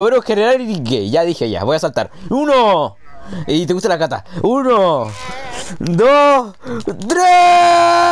Pero general y gay, ya dije ya, voy a saltar. Uno. Y te gusta la cata. Uno. Dos. Tres.